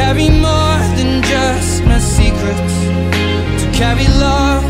carry more than just my secrets. To carry love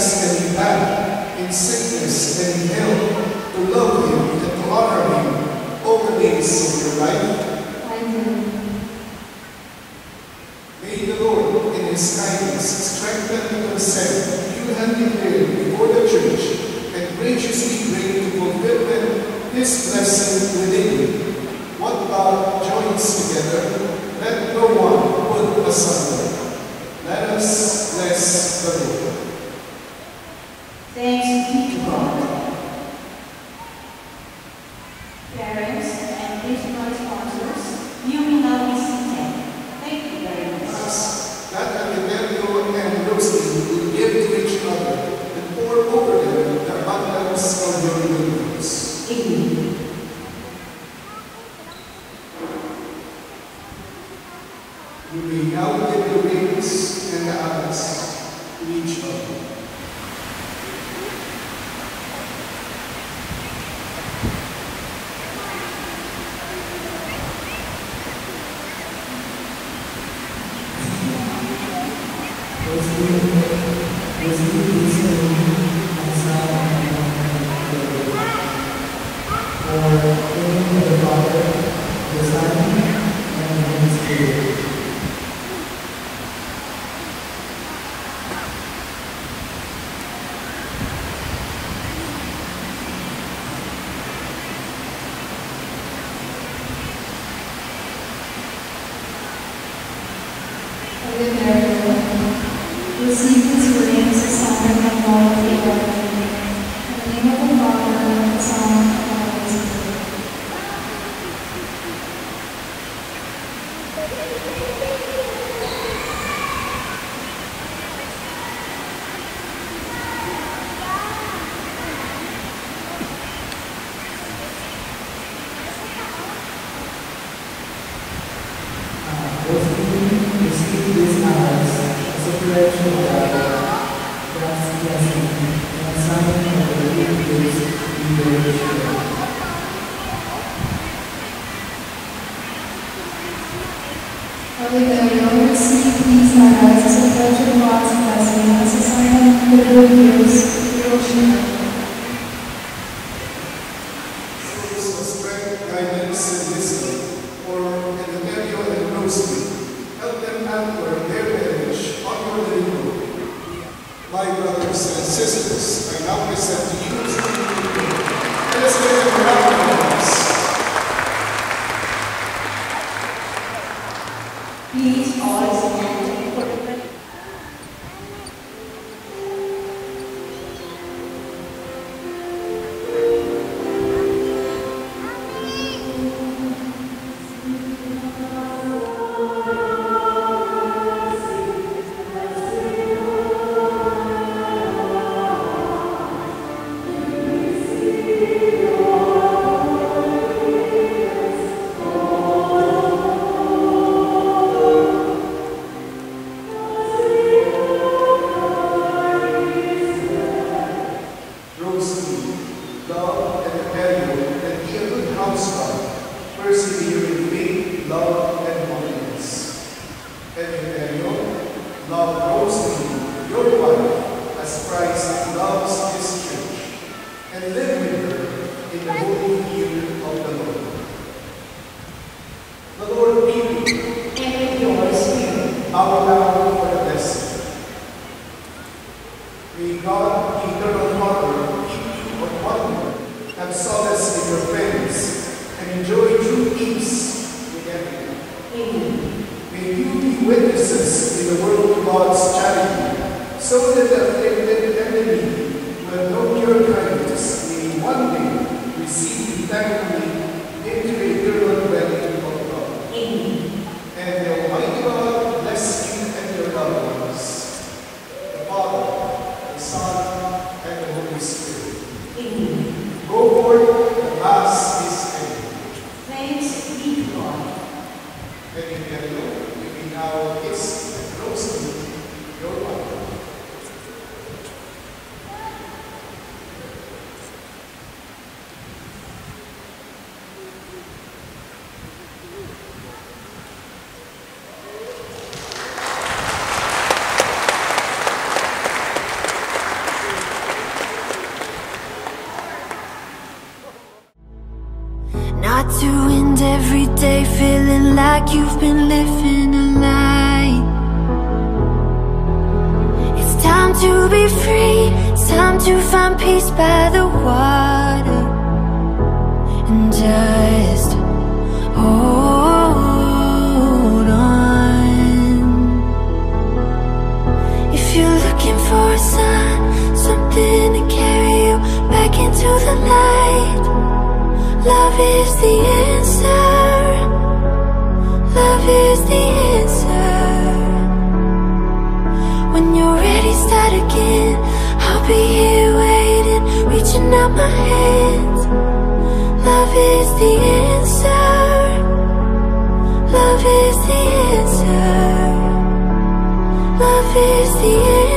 grace and in battle, in sickness and in health, to love Him and to honor Him all the days of your life. Amen. May the Lord in His kindness strengthen and consent you have declared before the church and graciously bring to fulfillment His blessing within you. You've been living is the answer. When you're ready, start again. I'll be here waiting, reaching out my hands. Love is the answer. Love is the answer. Love is the answer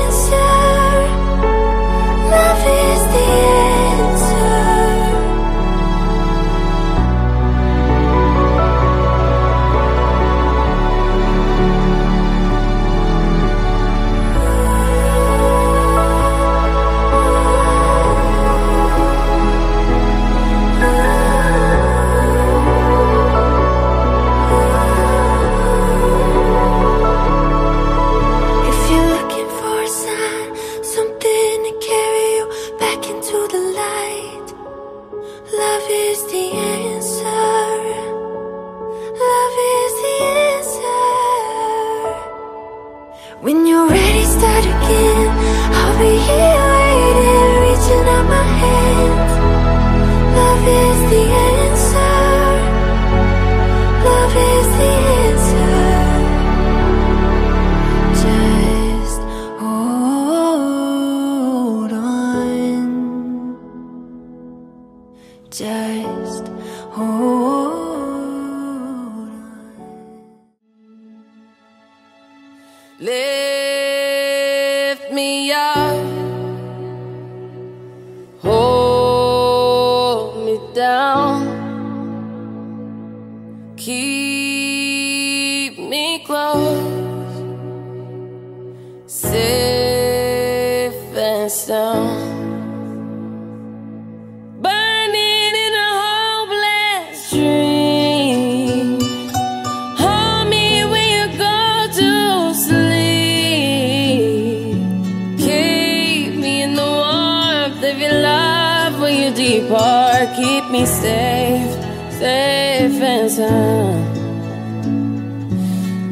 keep me safe, safe and sound.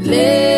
Live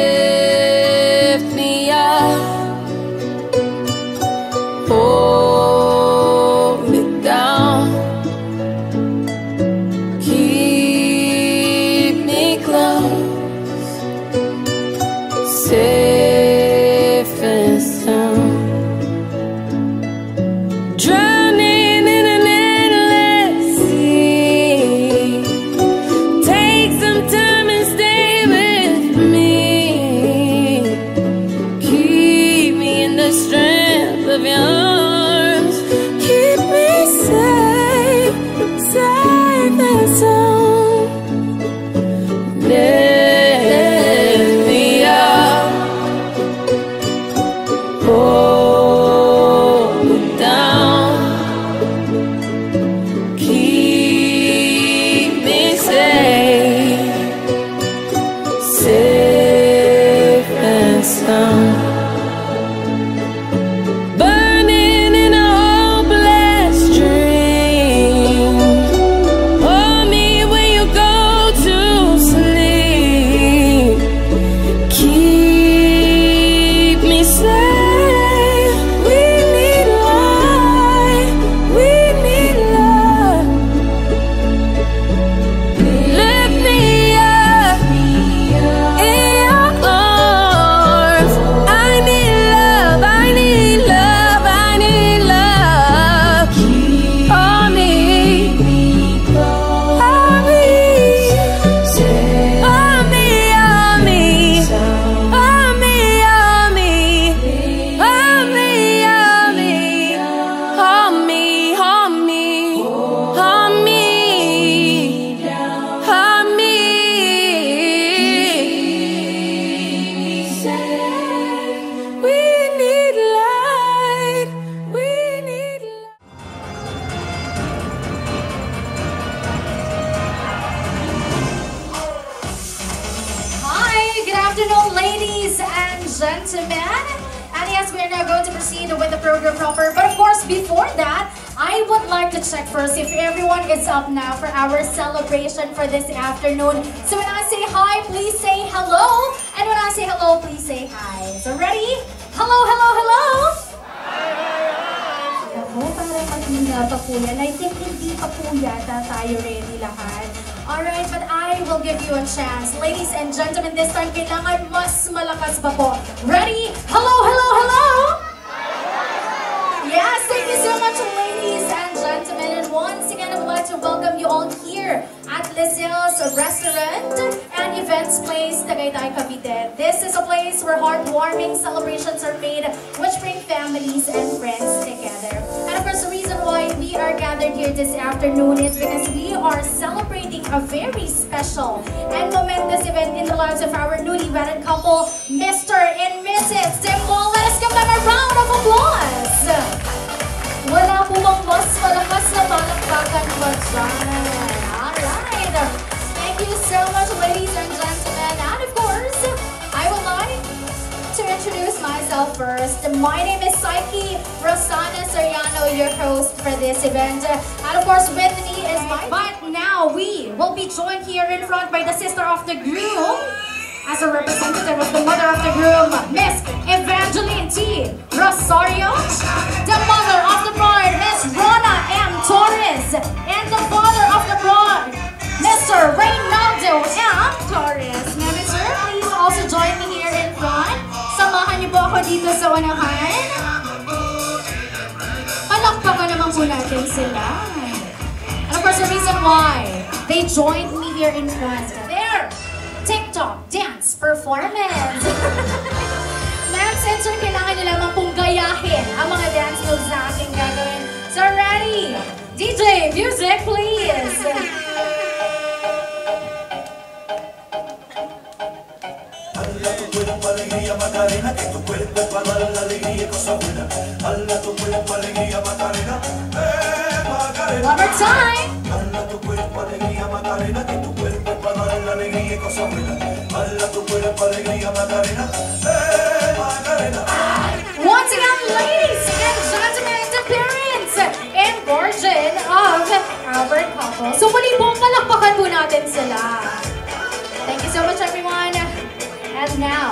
afternoon. So when I say hi, please say hello. And when I say hello, please say hi. So ready? Hello, hello, hello! Ako, parang mahina pa po yan. I think hindi pa po yata tayo ready lahat. Alright, but I will give you a chance. Ladies and gentlemen, this time kailangan mas malakas pa po. Ready? Restaurant and Events Place, Tagaytay, Cavite. This is a place where heartwarming celebrations are made, which bring families and friends together. And of course, the reason why we are gathered here this afternoon is because we are celebrating a very special and momentous event in the lives of our newly wedded couple, Mr. and Mrs. Timbol. Let us give them a round of applause. Wala po mas na? You so much, ladies and gentlemen. And of course, I would like to introduce myself first. My name is Psyche Rosana Soriano, your host for this event. And of course, with me is my... But now we will be joined here in front by the sister of the groom. As a representative of the mother of the groom, Miss Evangeline T. Rosario, the mother of the bride, Miss Rona M. Torres, and the father of the bride, Mr. Reynaldo M. Torres. Now, Mr. Please also join me here in front. Samahan niyo po ako dito sa unahan. Palakpakan naman po natin sila. And of course, the reason why they joined me here in front, their TikTok dance performance. Ma'am, sensor, kailangan nyo lamang pong gayahin ang mga dance moves na ating gagawin. So, ready? DJ, music, please! Alegría Macarena, que tu cuerpo es para dar la alegría y cosas buenas. Hala tu cuerpo alegría Macarena, eh Macarena. One more time! Hala tu cuerpo alegría Macarena, que tu cuerpo es para dar la alegría y cosas buenas. Hala tu cuerpo alegría Macarena, eh Macarena. Once again, ladies and gentlemen, the parents and guardian of our couple. So muli po, palakpakan po natin sila. Thank you so much, everyone. And now,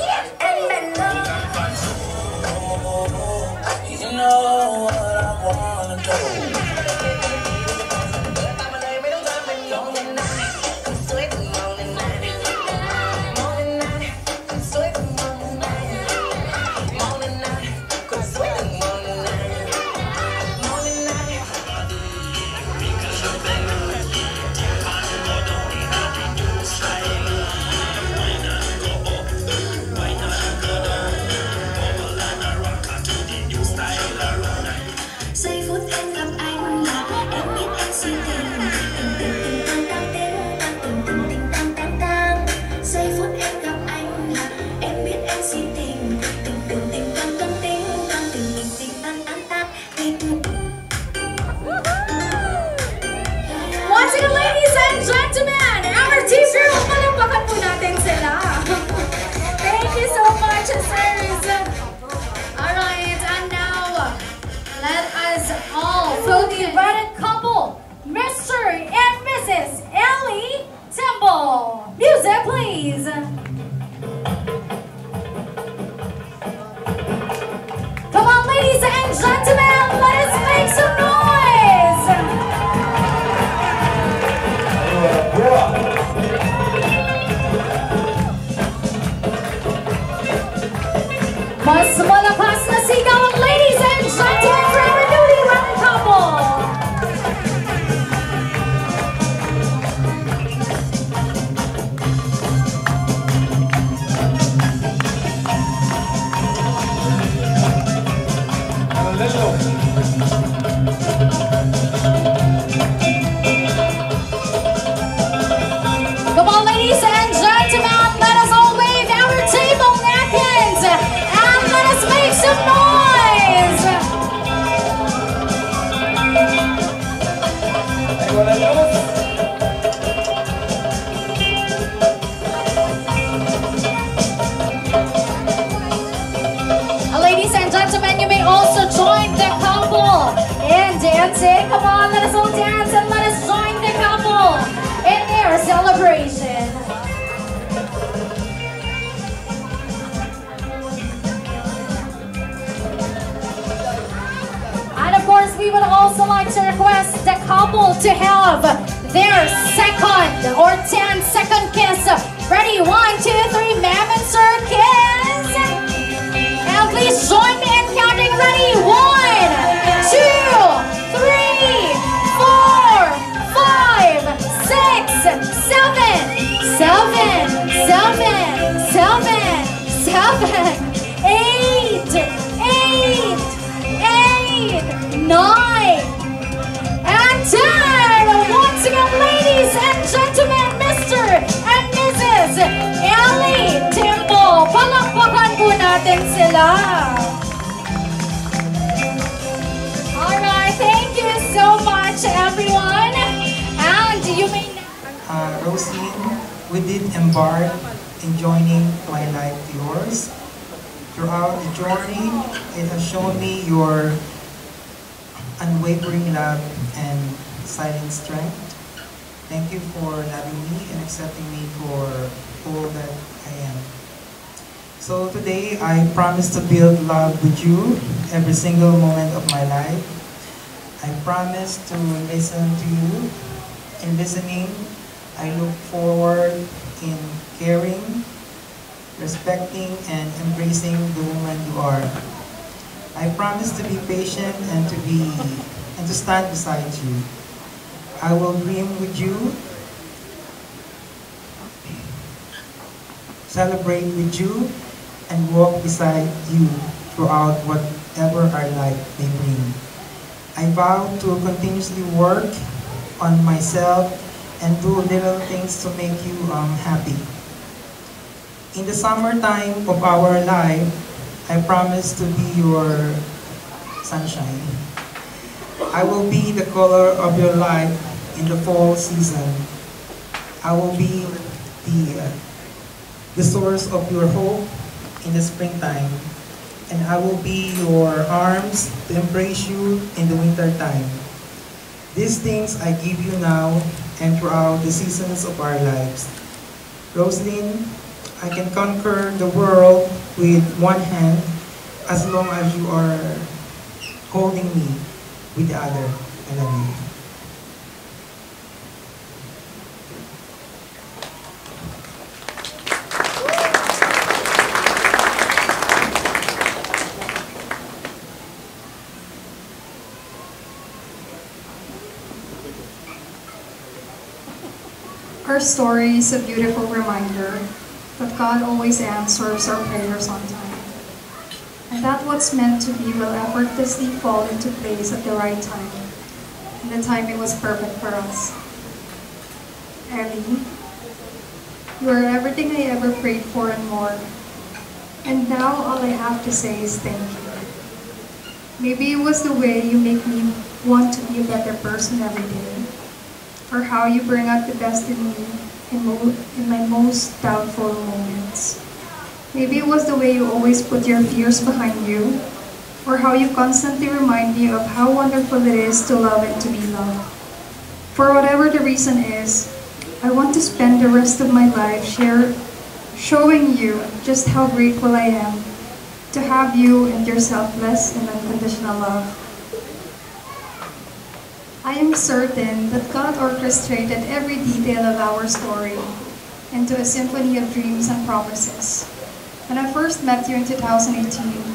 大丈夫 request the couple to have their second or 10 second kiss. Ready? One, two, three, ma'am and sir, kiss. And please join me in counting. Ready? One, two, three, four, five, six, seven, seven, seven, seven, seven, eight, eight, eight, nine, Mrs. Ely Timbol. Palakpakan po natin sila. Alright, thank you so much, everyone. And you may uh, Roselyn, we did embark in joining Twilight yours. Throughout the journey, it has shown me your unwavering love and silent strength. Thank you for loving me and accepting for all that I am. So today, I promise to build love with you every single moment of my life. I promise to listen to you. In listening, I look forward in caring, respecting, and embracing the woman you are. I promise to be patient and to be and to stand beside you. I will dream with you, celebrate with you, and walk beside you throughout whatever our life may bring. I vow to continuously work on myself and do little things to make you um, happy. In the summertime of our life, I promise to be your sunshine. I will be the color of your life in the fall season. I will be the, uh, the source of your hope in the springtime. And I will be your arms to embrace you in the winter time. These things I give you now and throughout the seasons of our lives. Roselyn, I can conquer the world with one hand as long as you are holding me with the other. I love you. Our story is a beautiful reminder that God always answers our prayers on time. And that what's meant to be will effortlessly fall into place at the right time. And the timing was perfect for us. Ely, you are everything I ever prayed for and more. And now all I have to say is thank you. Maybe it was the way you make me want to be a better person every day or how you bring out the best in me in, in my most doubtful moments. Maybe it was the way you always put your fears behind you, or how you constantly remind me of how wonderful it is to love and to be loved. For whatever the reason is, I want to spend the rest of my life share, showing you just how grateful I am to have you and your selfless and unconditional love. I am certain that God orchestrated every detail of our story into a symphony of dreams and promises. When I first met you in 2018,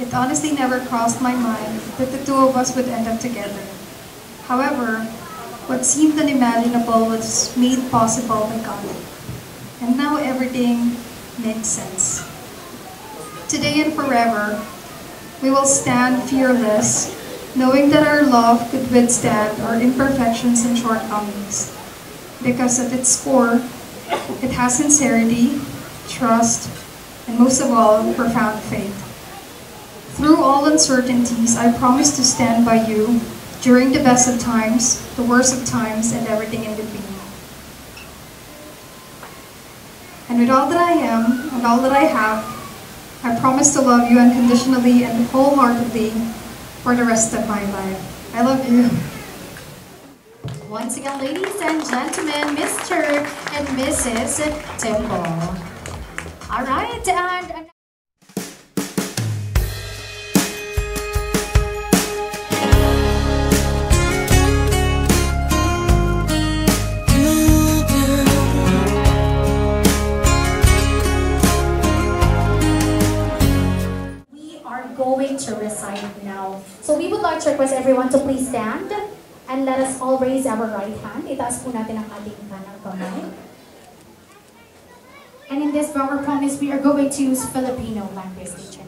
it honestly never crossed my mind that the two of us would end up together. However, what seemed unimaginable was made possible by God. And now everything makes sense. Today and forever, we will stand fearless knowing that our love could withstand our imperfections and shortcomings. Because at its core, it has sincerity, trust, and most of all, profound faith. Through all uncertainties, I promise to stand by you during the best of times, the worst of times, and everything in between. And with all that I am and all that I have, I promise to love you unconditionally and wholeheartedly for the rest of my life. I love you. Once again, ladies and gentlemen, Mr. and Mrs. Timbol. All right, and... So we would like to request everyone to please stand and let us all raise our right hand. Itaas po natin ang ating kanang kamay. And in this our promise, we are going to use Filipino language teacher.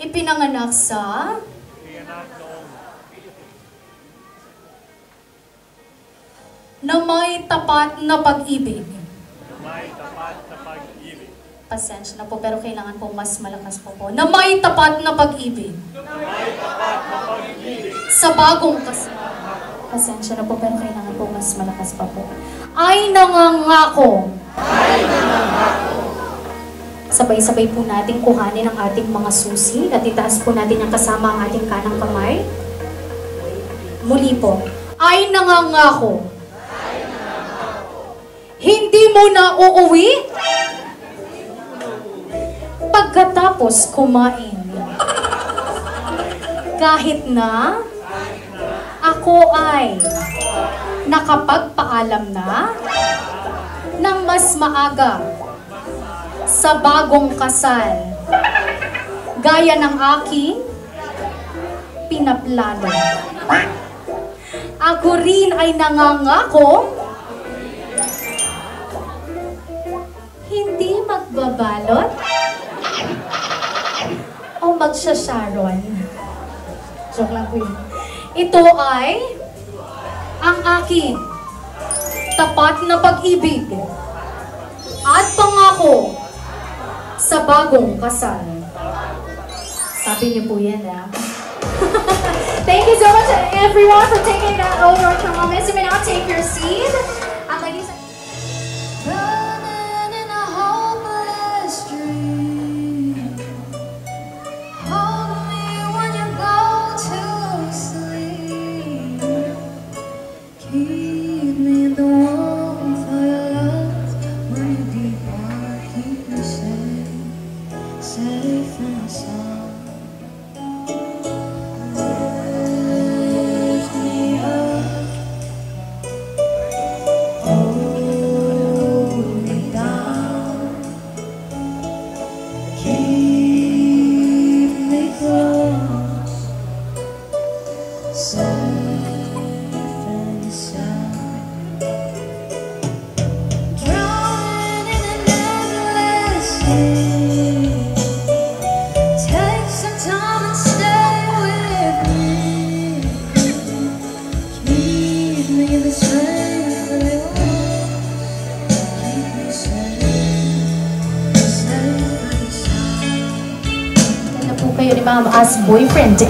Ipinanganak sa na may tapat na pag-ibig. Pasensya na po, pero kailangan po mas malakas po po. Na may tapat na pag-ibig. Sa bagong kas... Pasensya na po, pero kailangan po mas malakas pa po. Ay nangangako. Ay nangangako. Sabay-sabay po natin kuhanin ang ating mga susi at itaas po natin ang kasama ang ating kanang kamay. Muli po. Ay nangangako. Hindi mo na uuwi? Pagkatapos kumain. Kahit na ako ay nakapagpaalam na ng mas maaga sa bagong kasal. Gaya ng aking pinaplano. Ako rin ay nangangako hindi magbabalot o magsasharon. Joke lang po yun. Ito ay ang aking tapat na pag-ibig at pangako sa bagong kasal. Sabi niyo po yan, ah. Thank you so much, everyone, for taking that over moments. You may now take your seat. And ladies and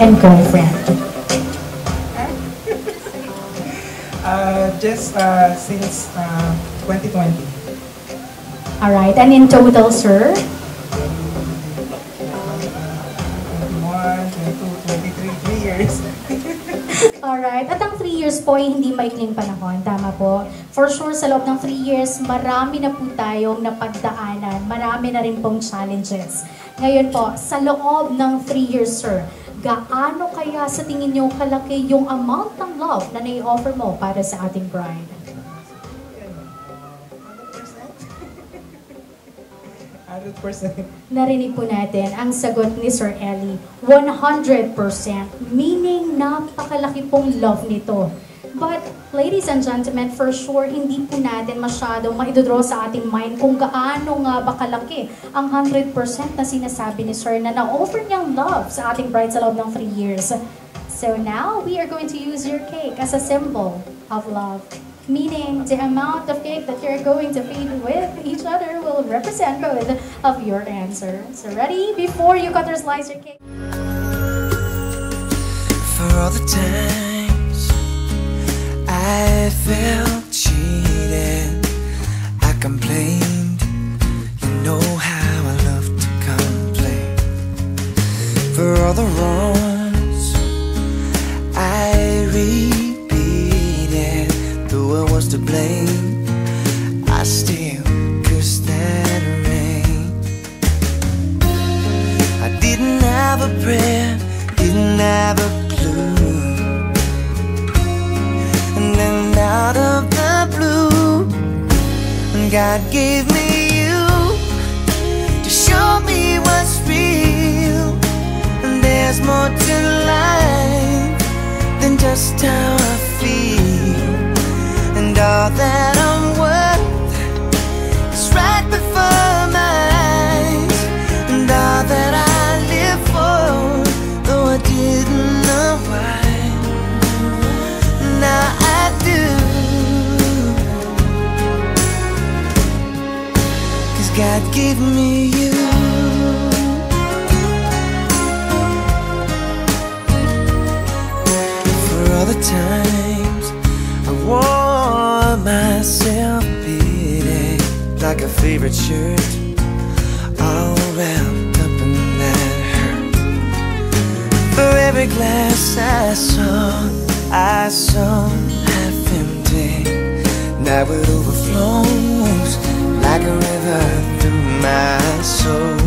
and girlfriend. Uh, just uh, since uh, 2020. Alright, and in total, sir? 21, 22, 23, 3 years. Alright, at ang 3 years po ay hindi maikling panahon, tama po. For sure, sa loob ng 3 years, marami na po tayong napagdaanan, marami na rin pong challenges. Ngayon po, sa loob ng 3 years, sir, gaano kaya sa tingin niyo kalaki yung amount ng love na nai-offer mo para sa ating bride? 100%. Narinig po natin ang sagot ni Sir Ellie. 100%. Meaning, napakalaki pong love nito. But, ladies and gentlemen, for sure, hindi po natin masyadong maidodraw sa ating mind kung gaano nga ba kalaki ang 100% na sinasabi ni Sir na na-offer niyang love sa ating bride sa loob ng 3 years. So now, we are going to use your cake as a symbol of love. Meaning, the amount of cake that you're going to feed with each other will represent both of your answer. So ready? Before you cut or slice your cake. For all the times I felt cheated. I complained. You know how I love to complain. For all the wrongs I repeated, though I was to blame, I still cursed that rain. I didn't have a prayer, didn't have a out of the blue. God gave me you To show me what's real. And There's more to life Than just how I feel. And all that I'm worth Is right before like a favorite shirt, all wrapped up in that hurt. For every glass I saw, I saw half empty. Now it overflows like a river through my soul.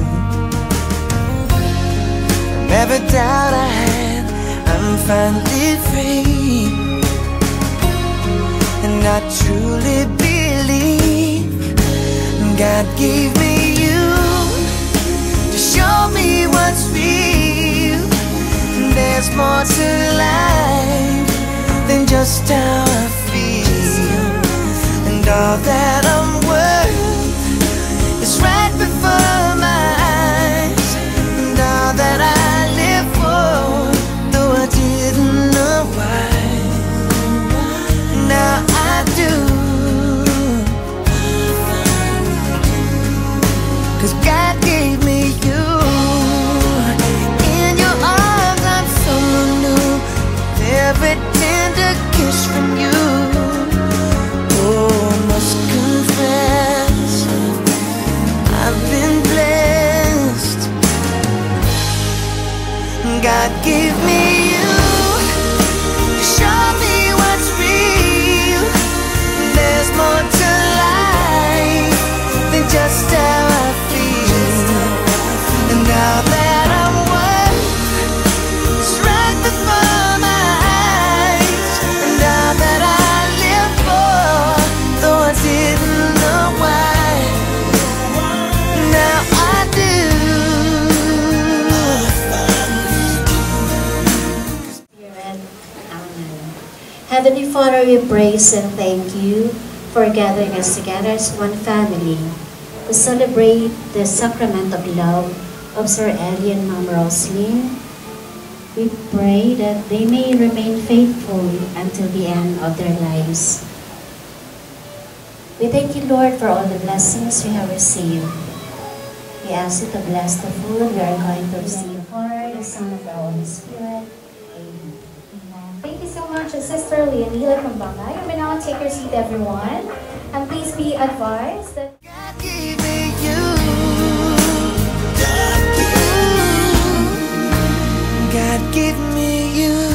And every doubt I had, I'm finally free. And I truly God gave me you to show me what's real. There's more to life than just how I feel. And all that I'm God gave We praise and thank you for gathering us together as one family to celebrate the sacrament of love of Sir Ely and Mama Roselyn. We pray that they may remain faithful until the end of their lives. We thank you, Lord, for all the blessings we have received. We ask you to bless the food we are going to receive. Father, the Son of the Holy Spirit. Thank you so much, Sister Leonila Kambanga. You may now take your seat, everyone. And please be advised that God give me you.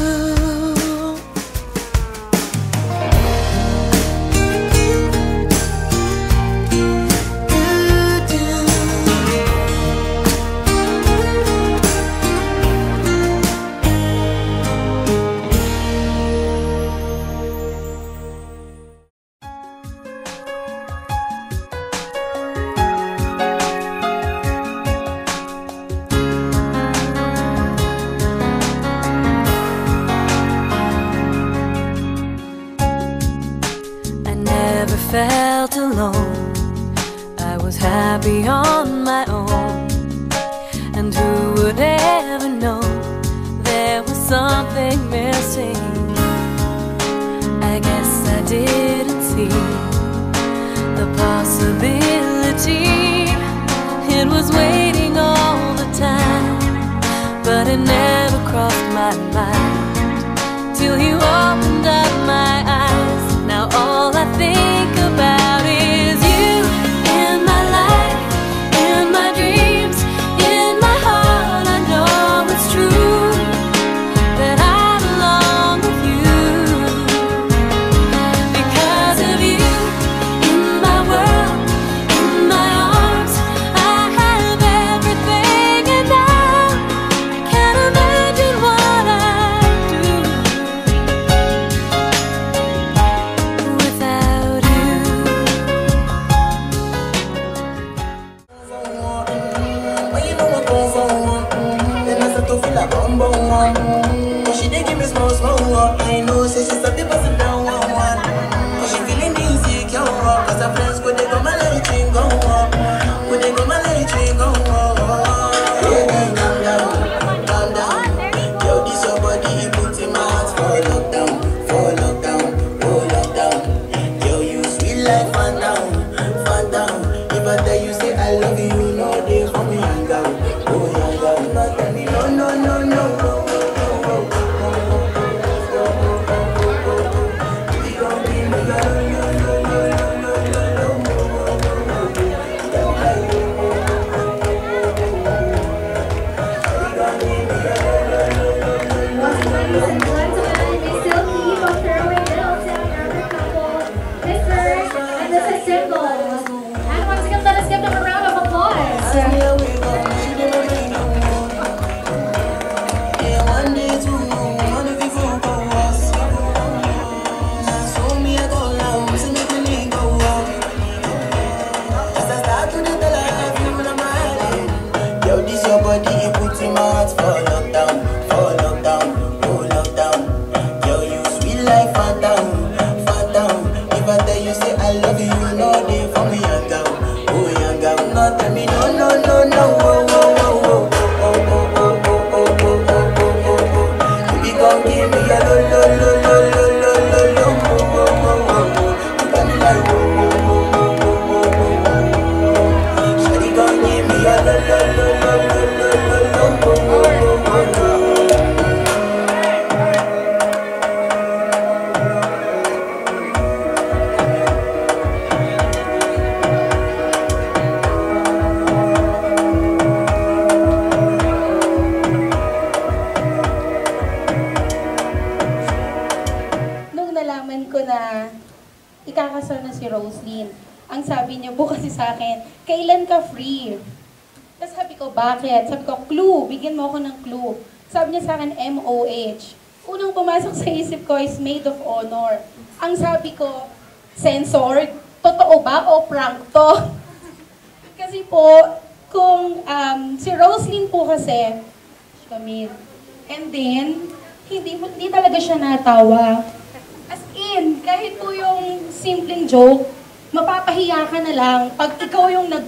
Something missing? I guess I didn't see the possibility. It was waiting all the time, but it never crossed my mind till you opened up my eyes. Now all I think about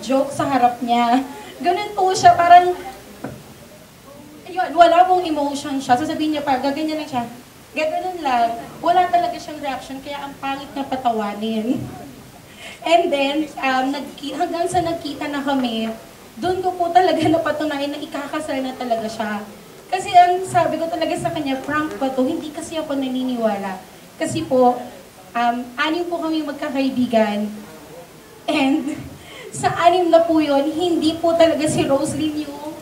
nag-joke sa harap niya. Ganun po siya, parang, ayun, wala pong emotion siya. Sasabihin niya pa, gaganyan lang siya. Gaganon lang. Wala talaga siyang reaction, kaya ang pangit na patawanin. And then, um, nagki- hanggang sa nagkita na kami, doon ko po talaga napatunayan na ikakasal na talaga siya. Kasi ang sabi ko talaga sa kanya, prank ba to? Hindi kasi ako naniniwala. Kasi po, um, anim po kami magkakaibigan. And sa anim na po yun, hindi po talaga si Roslyn yung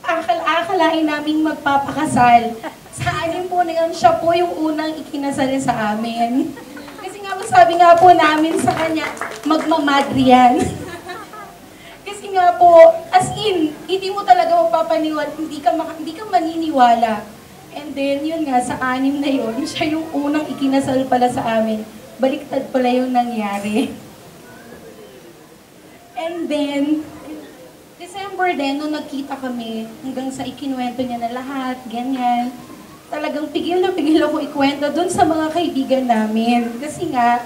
akal akalain namin magpapakasal. Sa anim po na yun, siya po yung unang ikinasal sa amin. Kasi nga po, sabi nga po namin sa kanya, magmamadri yan. Kasi nga po, as in, hindi mo talaga mapapaniwala, hindi ka, hindi ka maniniwala. And then, yun nga, sa anim na yun, siya yung unang ikinasal pala sa amin. Baliktad pala yung nangyari. And then, December din, nung nagkita kami, hanggang sa ikinuwento niya na lahat, ganyan, talagang pigil na pigil ako ikwento dun sa mga kaibigan namin. Kasi nga,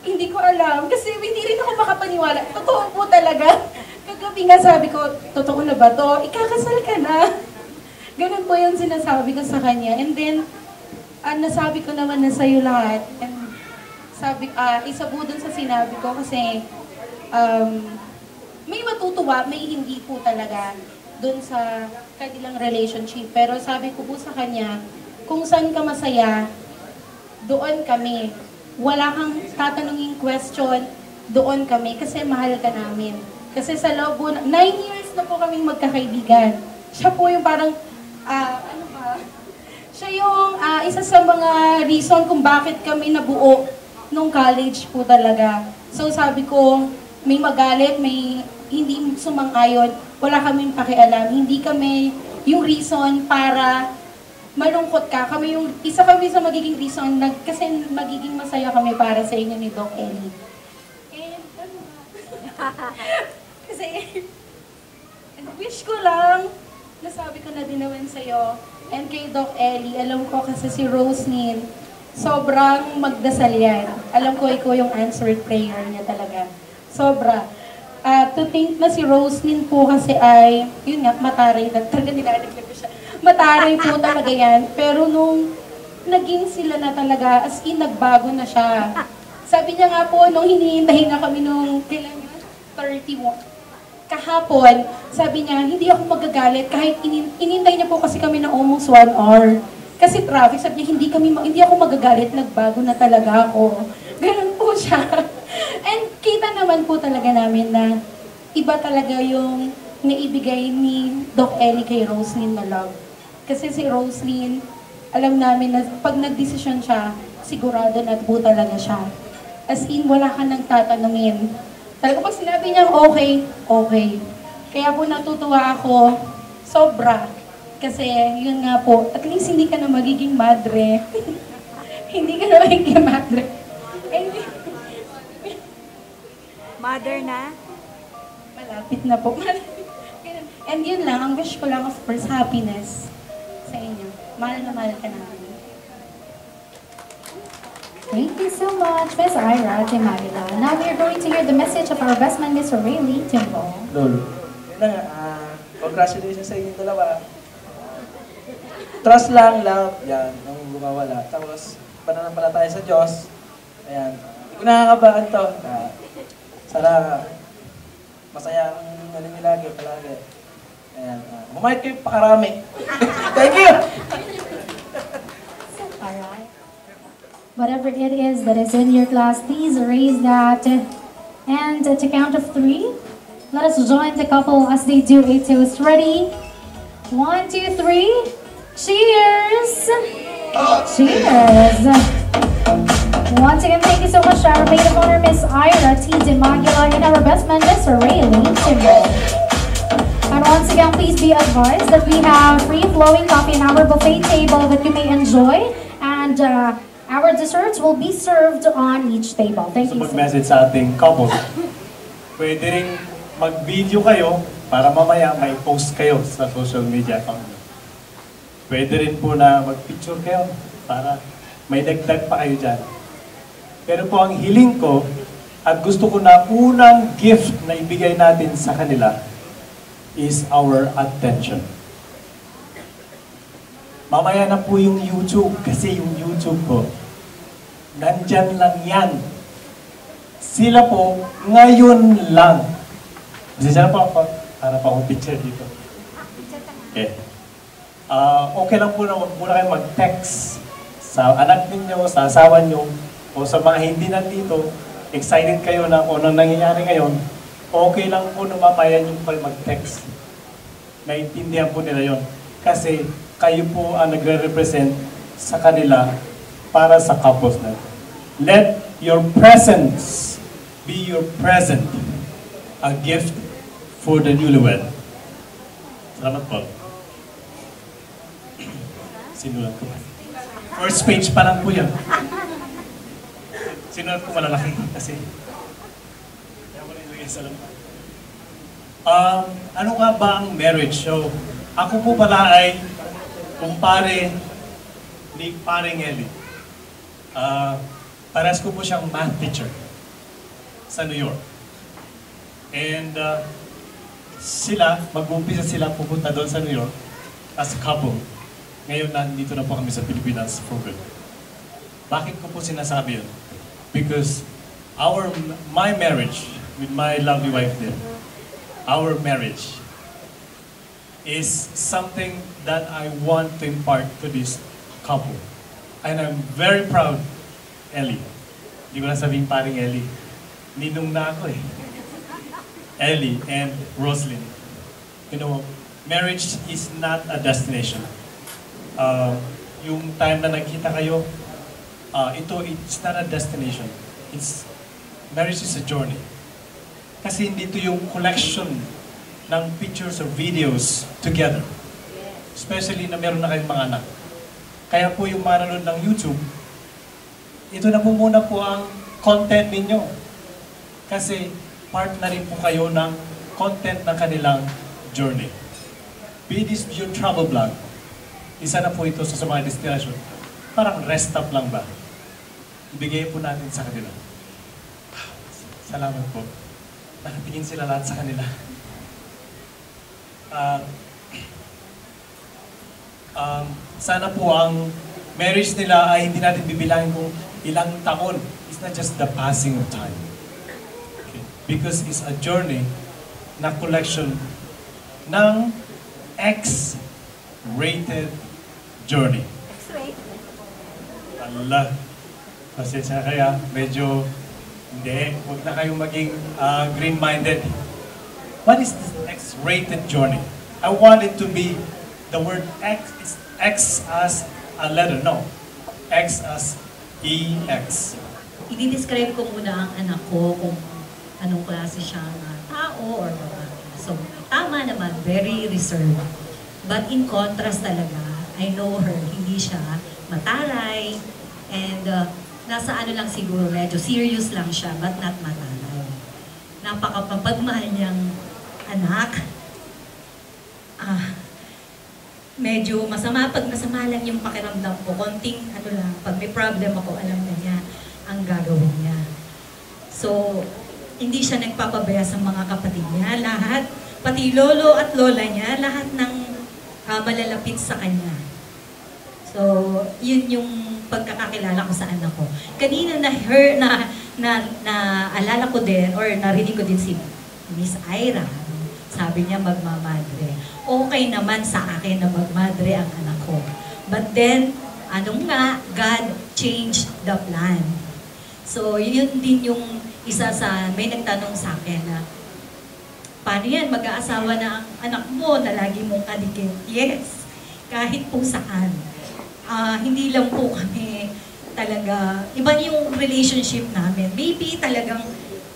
hindi ko alam. Kasi hindi rin ako makapaniwala. Totoo po talaga. Kagabi nga sabi ko, totoo na ba to? Ikakasal ka na. Ganun po yung sinasabi ko sa kanya. And then, ah, nasabi ko naman na sa'yo lahat. And sabi, ah, isa po dun sa sinabi ko kasi um, may matutuwa, may hindi po talaga dun sa kanilang relationship. Pero sabi ko po sa kanya, kung saan ka masaya, doon kami. Wala kang tatanungin question, doon kami kasi mahal ka namin. Kasi sa loob po, nine years na po kaming magkakaibigan. Siya po yung parang, ah, ano ba? Siya yung ah, isa sa mga reason kung bakit kami nabuo nung college po talaga. So sabi ko, may magalit, may hindi sumang-ayon, wala kaming pakialam. Hindi kami yung reason para malungkot ka. Kami yung, isa kami sa magiging reason na, kasi magiging masaya kami para sa inyo ni Doc Ellie. And, kasi, and wish ko lang, nasabi ko na din naman sa'yo, and kay Doc Ellie, alam ko kasi si Roslyn, sobrang magdasal yan. Alam ko ikaw yung answered prayer niya talaga. Sobra. Ah, to think na si Roslyn po kasi ay, yun nga, mataray na, talaga nilalaglag ko siya. Mataray po talaga yan. Pero nung naging sila na talaga, as in, nagbago na siya. Sabi niya nga po, nung hinihintay na kami nung, kailan yun? 31. Kahapon, sabi niya, hindi ako magagalit kahit inin inintay niya po kasi kami na almost one hour. Kasi traffic, sabi niya, hindi, kami, hindi ako magagalit, nagbago na talaga ako. Ganun po siya. And kita naman po talaga namin na iba talaga yung naibigay ni Doc Ellie kay Roslyn na love. Kasi si Roslyn, alam namin na pag nagdesisyon siya, sigurado na po talaga siya. As in, wala ka nang tatanungin. Talaga pag sinabi niya okay, okay. Kaya po natutuwa ako, sobra. Kasi yun nga po, at least hindi ka na magiging madre. hindi ka na magiging madre. And, Mother na? malapit na po. And yun lang, ang wish ko lang of course, happiness sa inyo. Mahal na mahal ka namin. Thank you so much, Miss Ira Jamagila. Now we are going to hear the message of our best man, Miss Rayleigh Timbo. Lol. Yun na nga, ah, congratulations sa inyong dalawa. Trust lang, love, yan, nung bumawala. Tapos, pananampalataya sa Diyos. Ayan. Hindi ko nakakabahan to. Na, sana, masaya ang ano niyo lagi, palagi. Ayan. Uh, Bumait kayo pakarami. Thank you! Alright. Whatever it is that is in your class, please raise that. And to count of three, let us join the couple as they do a toast. Ready? One, two, three. Cheers! Cheers! Once again, thank you so much to our maid of honor, Miss Ira T. Dimagula, and our best man, Miss Raylene Timber. And once again, please be advised that we have free-flowing coffee in our buffet table that you may enjoy. And uh, our desserts will be served on each table. Thank you. mag-message sa ating couple. Pwede rin mag-video kayo para mamaya may post kayo sa social media account. Pwede rin po na mag-picture kayo para may dagdag pa kayo dyan. Pero po ang hiling ko at gusto ko na unang gift na ibigay natin sa kanila is our attention. Mamaya na po yung YouTube kasi yung YouTube po, nandyan lang yan. Sila po, ngayon lang. Pasensya na po para pa akong picture dito. Okay. Ah, okay lang po na huwag muna kayo mag-text sa anak ninyo, sa asawa nyo, o sa mga hindi nandito, excited kayo na kung anong nangyayari ngayon, okay lang po na mamaya nyo kayo mag-text. Naintindihan po nila yon Kasi kayo po ang nagre-represent sa kanila para sa couples na. Let your presence be your present, a gift for the newlywed. Salamat po. Sinulat ko. First page pa lang po yan. Sinulat ko malalaki kasi kaya ko nilagay sa lamang. Um, ano nga ba ang marriage? So, ako po pala ay kumpare ni paring Eli. Uh, pares ko po siyang math teacher sa New York. And uh, sila, mag-umpisa sila pupunta doon sa New York as a couple. Ngayon, nandito na po kami sa Pilipinas for good. Bakit ko po sinasabi yun? Because our, my marriage with my lovely wife there, our marriage is something that I want to impart to this couple. And I'm very proud, Ely. Hindi ko na sabihin paring Ely. Ninong na ako eh. Ely and Roselyn. You know, marriage is not a destination. Uh, yung time na nagkita kayo, uh, ito, it's not a destination. It's, marriage is a journey. Kasi hindi ito yung collection ng pictures or videos together. Especially na meron na kayong mga anak. Kaya po yung mga nanonood ng YouTube, ito na po muna po ang content ninyo. Kasi part na rin po kayo ng content ng kanilang journey. Be this your travel vlog. Isa na po ito sa mga destination. Parang rest stop lang ba? Ibigay po natin sa kanila. Salamat po. Nakatingin sila lahat sa kanila. Uh, um, sana po ang marriage nila ay hindi natin bibilangin kung ilang taon. It's not just the passing of time. Okay? Because it's a journey na collection ng X-rated journey. Allah. Pasensya kaya, medyo hindi, huwag na kayong maging uh, green-minded. What is this X-rated journey? I want it to be the word X is X as a letter. No. X as EX. i-describe ko muna ang anak ko kung anong klase siya na tao or babae. So, tama naman, very reserved. But in contrast talaga, I know her, hindi siya mataray, and uh, nasa ano lang siguro, medyo serious lang siya, but not mataray. Napakapagmahal niyang anak. Ah, medyo masama, pag masama lang yung pakiramdam ko, konting ano lang, pag may problem ako, alam na niya ang gagawin niya. So, hindi siya nagpapabaya sa mga kapatid niya. Lahat, pati lolo at lola niya, lahat ng uh, malalapit sa kanya. So, yun yung pagkakakilala ko sa anak ko. Kanina na her na na naalala ko din or narinig ko din si Miss Ira. Sabi niya magmamadre. Okay naman sa akin na magmadre ang anak ko. But then, anong nga, God changed the plan. So, yun din yung isa sa, may nagtanong sa akin na, paano yan, mag-aasawa na ang anak mo na lagi mong kadikit? Yes, kahit po saan. Uh, hindi lang po kami talaga, iba yung relationship namin. Maybe talagang,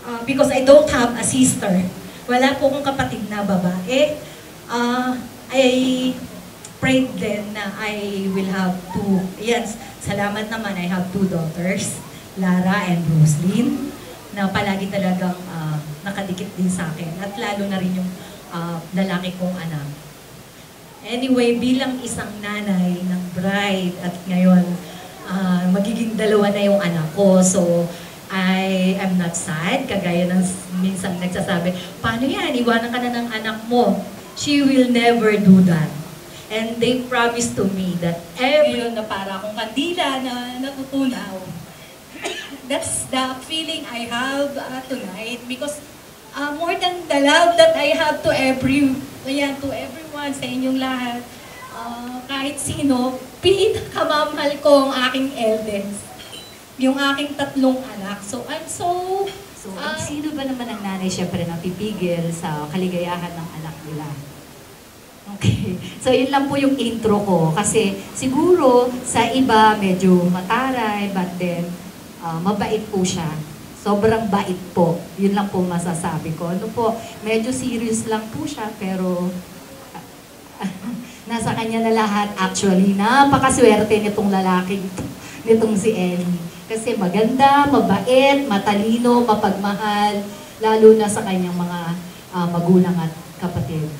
uh, because I don't have a sister, wala po akong kapatid na babae, uh, I prayed then na I will have two, yan, salamat naman, I have two daughters, Lara and Roslyn, na palagi talagang uh, nakadikit din sa akin, at lalo na rin yung uh, lalaki kong anak. Anyway, bilang isang nanay ng bride at ngayon, uh, magiging dalawa na yung anak ko. So, I am not sad, kagaya ng minsan nagsasabi, paano yan, iwanan ka na ng anak mo. She will never do that. And they promised to me that every na para akong kandila na natutunaw. That's the feeling I have uh, tonight because uh, more than the love that I have to every, ayan, to everyone, sa inyong lahat, uh, kahit sino, pinakamamahal ko ang aking eldest. Yung aking tatlong anak. So, I'm so... So, uh, sino ba naman ang nanay syempre na pipigil sa kaligayahan ng anak nila? Okay. So, yun lang po yung intro ko. Kasi siguro sa iba medyo mataray, but then uh, mabait po siya. Sobrang bait po. Yun lang po masasabi ko. Ano po, medyo serious lang po siya, pero nasa kanya na lahat actually. Napakaswerte nitong lalaki, nitong si Ellie. Kasi maganda, mabait, matalino, mapagmahal, lalo na sa kanyang mga uh, magulang at kapatid.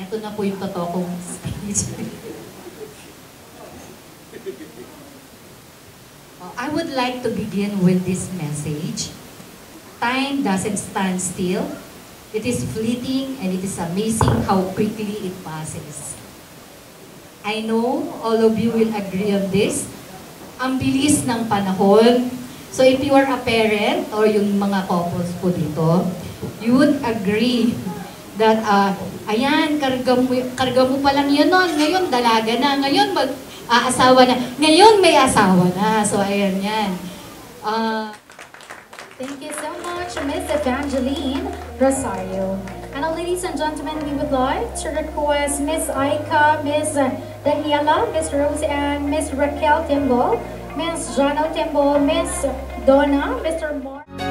Ito na po yung totoo kong speech. I would like to begin with this message. Time doesn't stand still. It is fleeting and it is amazing how quickly it passes. I know all of you will agree on this. Ang bilis ng panahon. So if you are a parent or yung mga couples po dito, you would agree that, uh, ayan, karga mo, karga mo pa lang yun nun. Ngayon, dalaga na. Ngayon, mag, aasawa na. Ngayon may asawa na. So, ayan yan. Uh, Thank you so much, Miss Evangeline Rosario. And now, ladies and gentlemen, we would like to request Miss Aika, Miss uh, Daniela, Miss Rose, and Miss Raquel Timbol, Miss Jano Timbol, Miss Donna, Mr. Mark.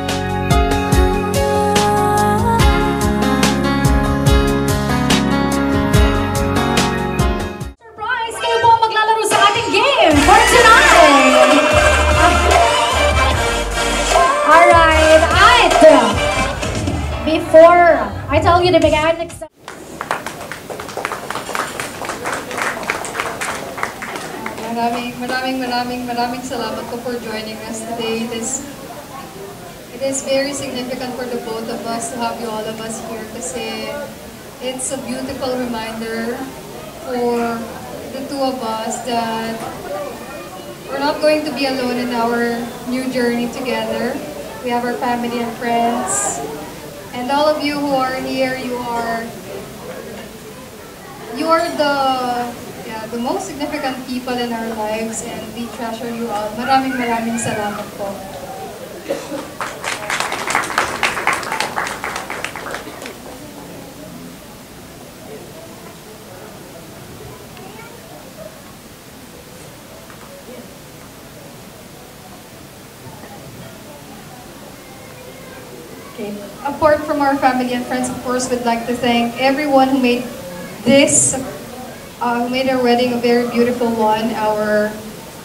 Before I tell you the mechanics. Maraming, maraming, maraming, maraming salamat po for joining us today. It is, it is very significant for the both of us to have you all of us here kasi it's a beautiful reminder for the two of us that we're not going to be alone in our new journey together. We have our family and friends. And all of you who are here, you are you are the yeah, the most significant people in our lives and we treasure you all. Maraming maraming salamat po. Apart from our family and friends, of course, we'd like to thank everyone who made this, uh, who made our wedding a very beautiful one, our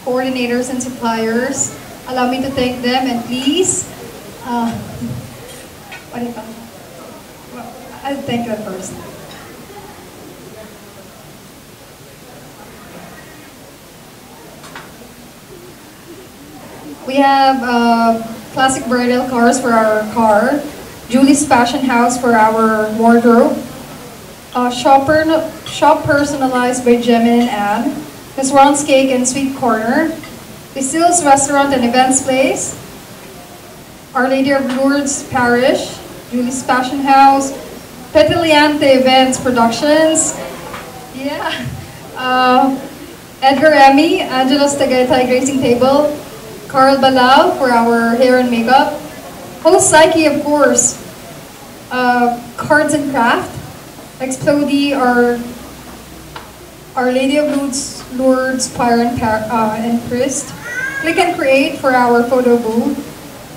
coordinators and suppliers. Allow me to thank them and please, uh, what if well, I'll thank them first. We have uh, classic bridal cars for our car, Julie's Fashion House for our wardrobe, uh, shopper, shop personalized by Jemin and Anne, Miss Ron's Cake and Sweet Corner, Basile's Restaurant and Events Place, Our Lady of Lourdes Parish, Julie's Fashion House, Petiliante Events Productions, yeah, uh, Edgar Emmy, Angela's Tagaytay Gracing Table, Carl Balao for our hair and makeup. Host Psyche, of course. Uh, Cards and Craft. Explodey, our Our Lady of Lourdes, Lourdes Pyre and, uh, and Christ. Click and create for our photo booth.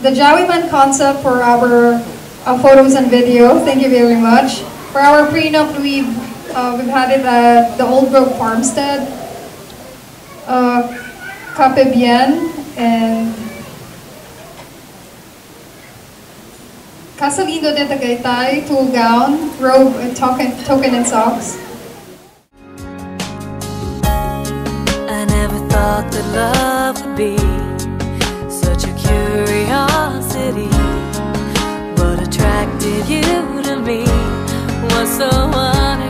The Jawiman concept for our uh, photos and video. Thank you very much. For our prenup, we've, uh, we've had it at the Old Grove Farmstead, uh, Cape Bien, and Casalino de Tagaytay, tulle gown, robe, and uh, token, token and socks. I never thought that love would be such a curiosity. What attracted you to me was so wonderful.